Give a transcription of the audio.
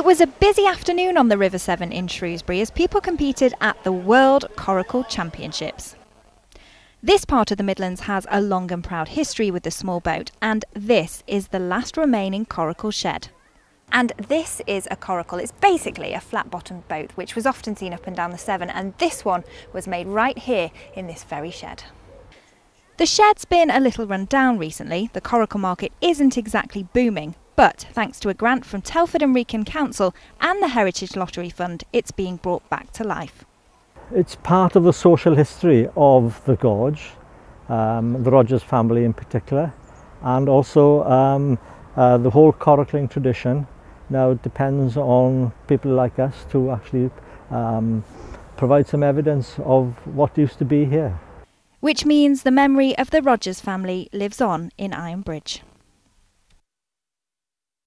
It was a busy afternoon on the River Severn in Shrewsbury as people competed at the World Coracle Championships. This part of the Midlands has a long and proud history with the small boat, and this is the last remaining coracle shed. And this is a coracle. It's basically a flat bottomed boat, which was often seen up and down the Severn, and this one was made right here in this very shed. The shed's been a little run down recently. The coracle market isn't exactly booming, but thanks to a grant from Telford and Wrekin Council and the Heritage Lottery Fund, it's being brought back to life. It's part of the social history of the gorge, um, the Rogers family in particular, and also um, uh, the whole coracling tradition now it depends on people like us to actually um, provide some evidence of what used to be here. Which means the memory of the Rogers family lives on in Ironbridge.